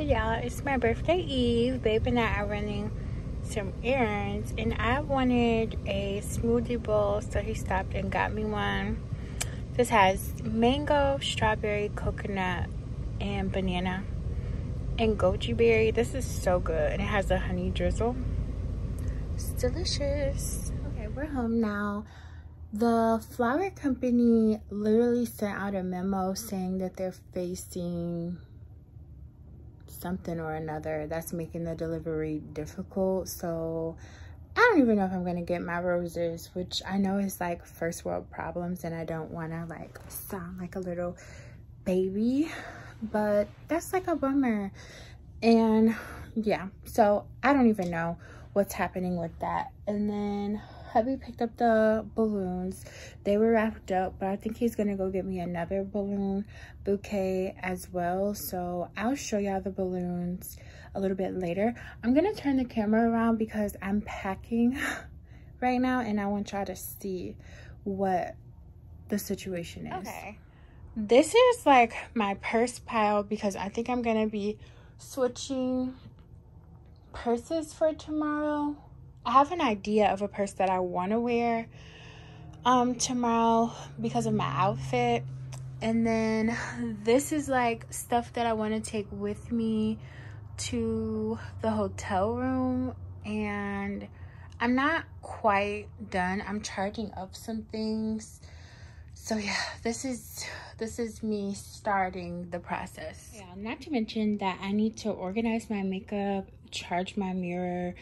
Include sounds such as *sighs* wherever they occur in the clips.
so y'all. It's my birthday eve. Babe and i are running some errands and i wanted a smoothie bowl so he stopped and got me one. This has mango strawberry coconut and banana and goji berry. This is so good and it has a honey drizzle. It's delicious. Okay we're home now. The flower company literally sent out a memo saying that they're facing something or another that's making the delivery difficult. So I don't even know if I'm gonna get my roses, which I know is like first world problems and I don't wanna like sound like a little baby, but that's like a bummer. And yeah, so I don't even know what's happening with that. And then hubby picked up the balloons. They were wrapped up but i think he's gonna go get me another balloon bouquet as well. So i'll show y'all the balloons a little bit later. I'm gonna turn the camera around because i'm packing *laughs* right now and i want y'all to see what the situation is. Okay. This is like my purse pile because i think i'm gonna be switching purses for tomorrow I have an idea of a purse that I want to wear um tomorrow because of my outfit. And then this is like stuff that I want to take with me to the hotel room and I'm not quite done. I'm charging up some things. So yeah, this is this is me starting the process. Yeah, not to mention that I need to organize my makeup, charge my mirror,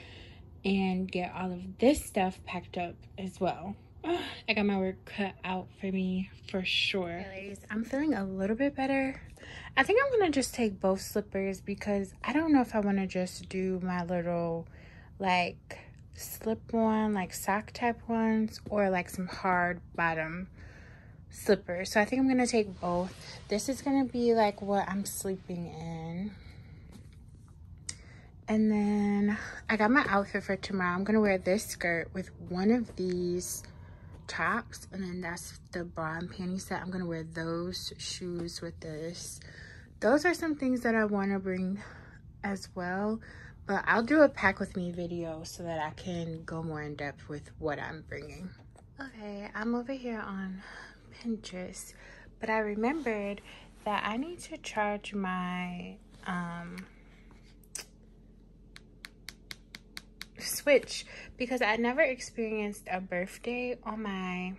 and get all of this stuff packed up as well. *sighs* I got my work cut out for me for sure. ladies, I'm feeling a little bit better. I think I'm gonna just take both slippers because I don't know if I want to just do my little like slip on like sock type ones or like some hard bottom slippers. So I think I'm gonna take both. This is gonna be like what I'm sleeping in. And then I got my outfit for tomorrow. I'm gonna wear this skirt with one of these tops. And then that's the bra and panty set. I'm gonna wear those shoes with this. Those are some things that I wanna bring as well. But I'll do a pack with me video so that I can go more in depth with what I'm bringing. Okay, I'm over here on Pinterest. But I remembered that I need to charge my um, switch because I never experienced a birthday on my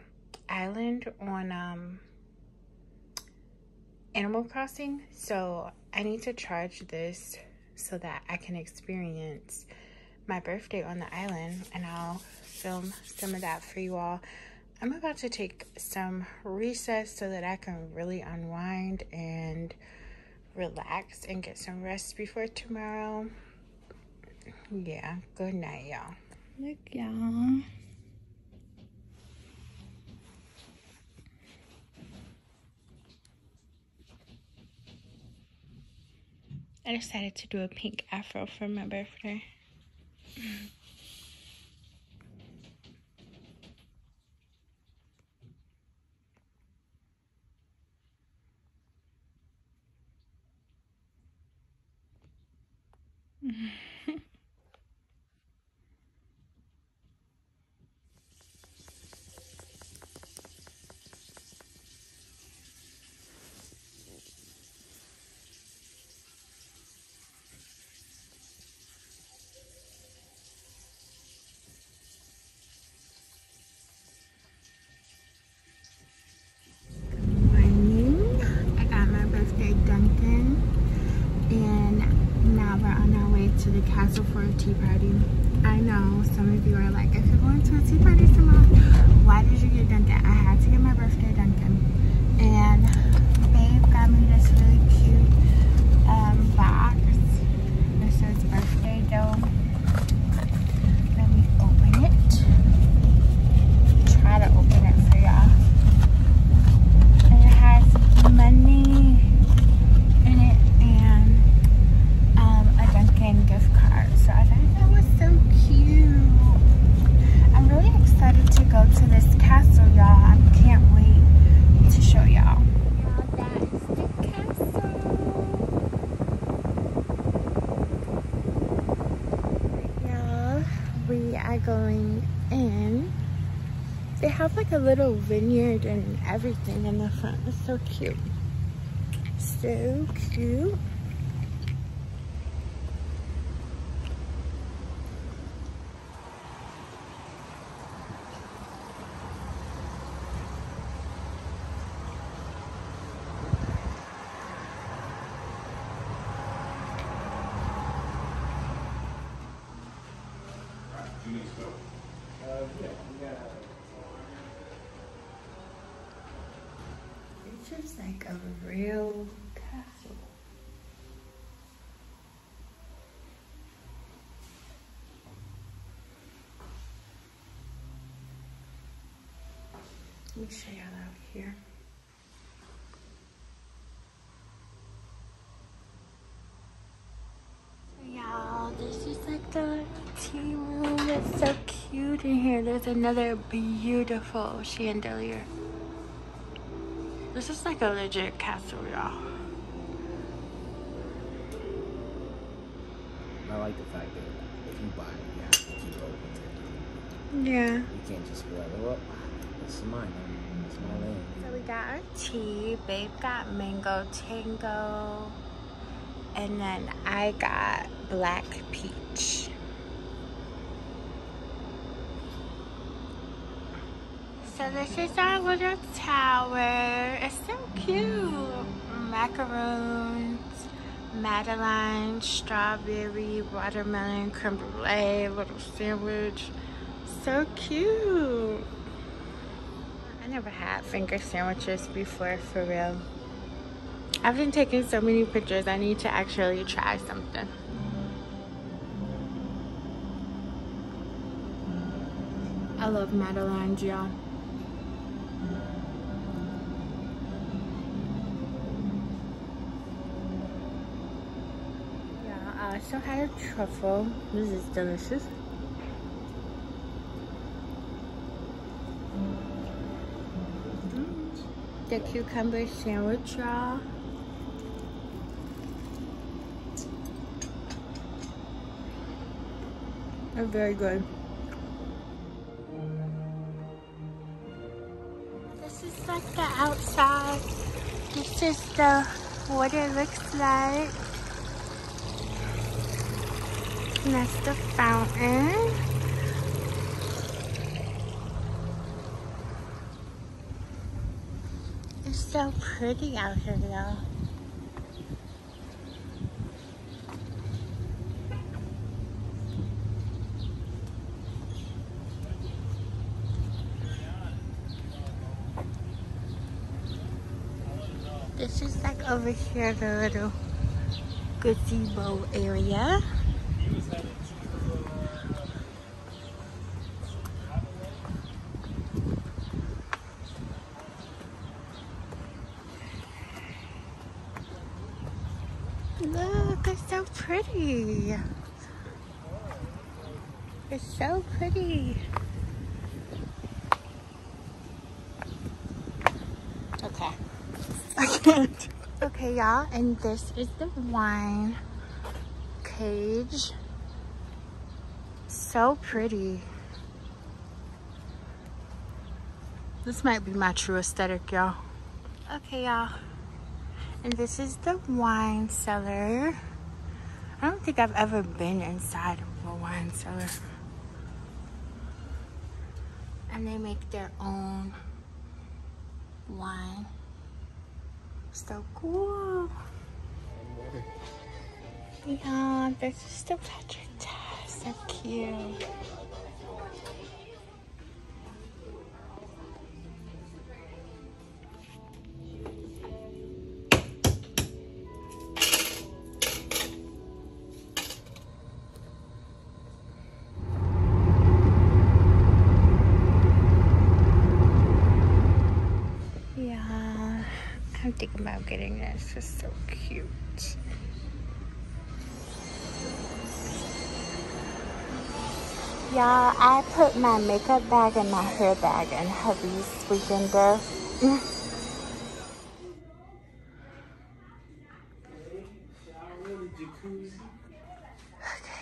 island on um, Animal Crossing. So I need to charge this so that I can experience my birthday on the island and I'll film some of that for you all. I'm about to take some recess so that I can really unwind and relax and get some rest before tomorrow yeah, good night, y'all. Look, y'all. I decided to do a pink afro for my birthday. *laughs* castle for a tea party. I know some of you are like, if you're going to a tea party tomorrow, why did you get Dunkin'? I had to get my birthday Dunkin'. And babe got me this really cute um, box. This says birthday dough. Let me open it. Try to open it for y'all. And it has money in it and um, a Dunkin' gift card. So I thought that was so cute. I'm really excited to go to this castle, y'all. I can't wait to show y'all. Y'all, that is the castle. are going in. They have like a little vineyard and everything in the front. It's so cute. So cute. It's like a real castle. Let me show y'all out here. Y'all, this is like the tea room. It's so cute in here. There's another beautiful chandelier. This is like a legit castle, y'all. I like the fact that if you buy it, you have to keep it open. Yeah. You can't just be like, well, this is mine. It's my land. So we got our tea. Babe got mango tango. And then I got black peach. So this is our little tower. It's so cute. Macaroons, Madeline, strawberry, watermelon, creme brulee, little sandwich. So cute. I never had finger sandwiches before, for real. I've been taking so many pictures. I need to actually try something. I love Madeline's, y'all. I also had a truffle. This is delicious. the cucumber sandwich, y'all. They're very good. This is like the outside. This is the what it looks like. And that's the fountain. It's so pretty out here, y'all. This is like over here, the little gazebo area. Look, it's so pretty. It's so pretty. Okay. I can't. Okay, y'all, and this is the wine cage. So pretty. This might be my true aesthetic, y'all. Okay, y'all. And this is the wine cellar. I don't think I've ever been inside of a wine cellar. And they make their own wine. So cool. Yeah, this is the Patrick test. So cute. I'm about getting this. It's so cute. Yeah, I put my makeup bag and my hair bag in hubby's weekender. Okay,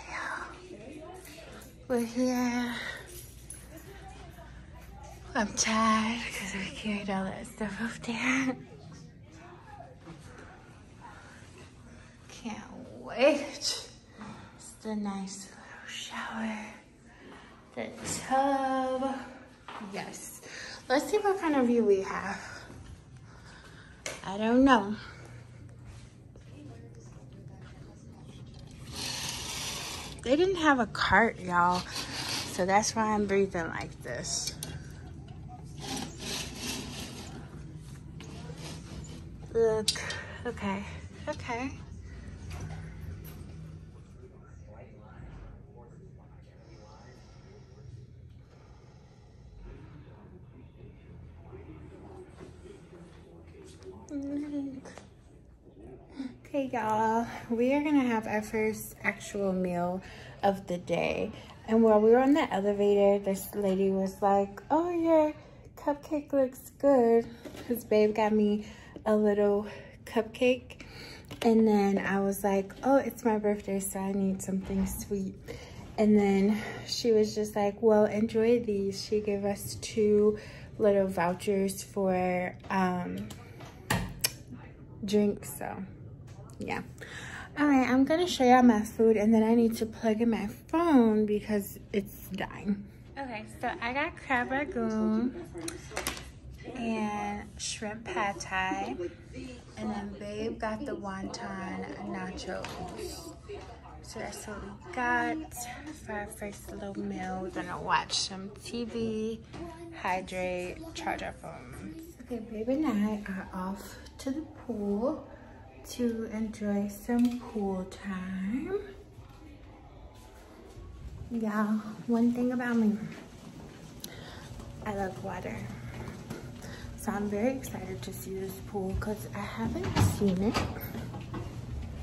y'all. We're here. I'm tired because we carried all that stuff up there. Can't wait. It's the nice little shower. The tub. Yes. Let's see what kind of view we have. I don't know. They didn't have a cart, y'all. So that's why I'm breathing like this. Look, okay, okay. Okay, y'all, we are gonna have our first actual meal of the day. And while we were on the elevator, this lady was like, oh, your cupcake looks good. Because babe got me a little cupcake. And then I was like, oh, it's my birthday, so I need something sweet. And then she was just like, well, enjoy these. She gave us two little vouchers for um, drinks, so yeah. All right, I'm gonna show y'all my food and then I need to plug in my phone because it's dying. Okay, so I got crab ragoon and shrimp pad thai. And then babe got the wonton nachos. So that's what we got for our first little meal. We're gonna watch some TV, hydrate, charge our phones. Okay, babe and I are off to the pool to enjoy some pool time. Yeah, one thing about me, I love water. So I'm very excited to see this pool because I haven't seen it.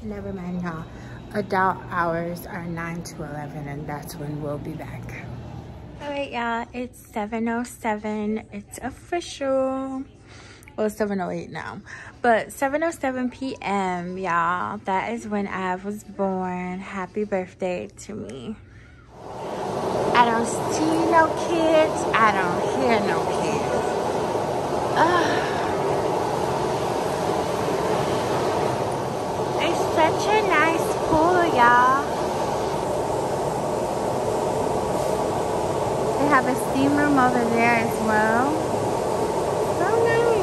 Never mind y'all. Adult hours are 9 to 11 and that's when we'll be back. All right, y'all, it's 7.07. It's official well 708 now. But 707 p.m y'all. That is when i was born. Happy birthday to me. I don't see no kids. I don't hear no kids. Ugh. it's such a nice pool y'all. They have a steam room over there as well oh,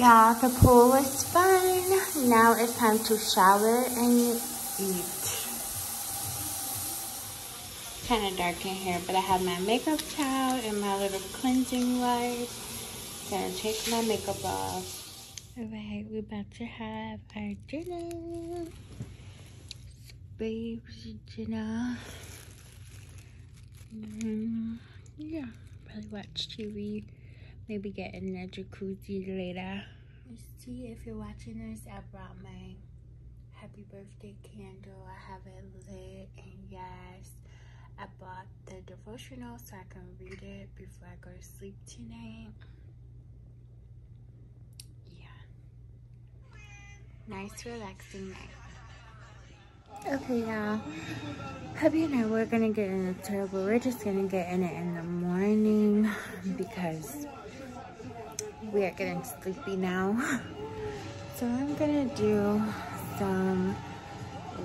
Y'all, the pool was fun. Now it's time to shower and eat. Kind of dark in here, but I have my makeup towel and my little cleansing wipes. Gonna take my makeup off. Alright, we're about to have our dinner. Babe's dinner. Mm, yeah, probably watch TV maybe get in a jacuzzi later. Let's see if you're watching this. I brought my happy birthday candle. I have it lit and yes, I bought the devotional so I can read it before I go to sleep tonight. Yeah. Nice relaxing night. Okay, y'all. Hubby and I, we're gonna get in the tub, but we're just gonna get in it in the morning because we are getting sleepy now. *laughs* So I'm gonna do some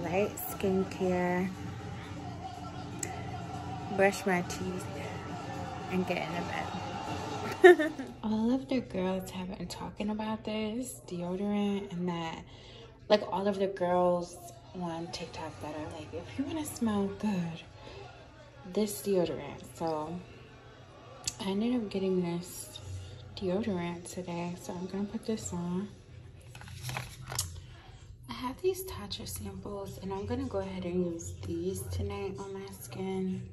light skincare, brush my teeth, and get into bed. *laughs* all of the girls have been talking about this deodorant and that like all of the girls on TikTok that are like, if you want to smell good, this deodorant. So I ended up getting this deodorant today. So I'm gonna put this on. I have these Tatcha samples and I'm gonna go ahead and use these tonight on my skin.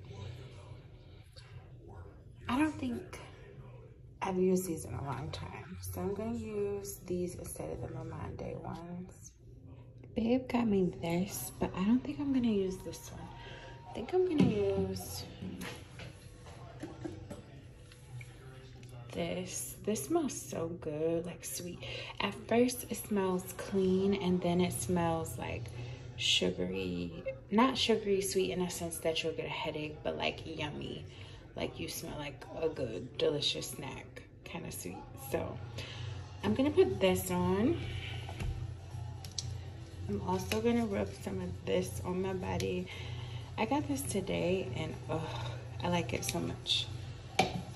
I don't think I've used these in a long time. So I'm gonna use these instead of the Mamonde ones. Babe got me this, but I don't think I'm gonna use this one. I think I'm gonna use this. This smells so good, like sweet. At first it smells clean and then it smells like sugary not sugary sweet in a sense that you'll get a headache, but like yummy. Like you smell like a good, delicious snack kind of sweet. So I'm gonna put this on. I'm also gonna rub some of this on my body. I got this today and oh, I like it so much.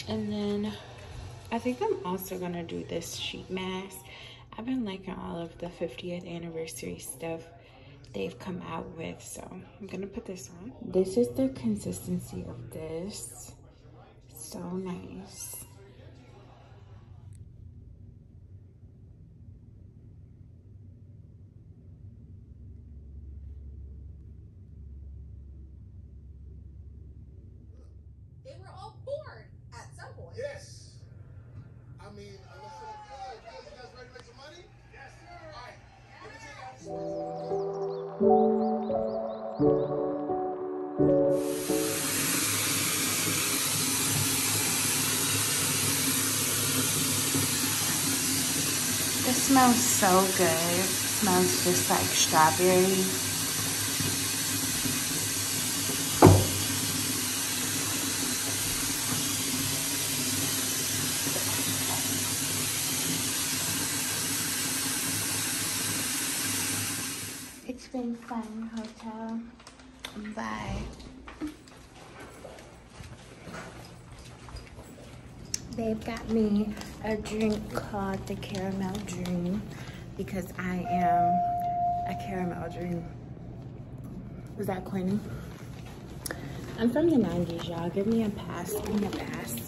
And then I think I'm also gonna do this sheet mask. I've been liking all of the 50th anniversary stuff they've come out with. So I'm gonna put this on. This is the consistency of this. So nice. Smells so good. It smells just like strawberry. It's been fun, hotel. Bye. They've got me a drink called the Caramel Dream because I am a caramel dream. Was that corny? I'm from the 90s, y'all. Give me a pass. Give me a pass.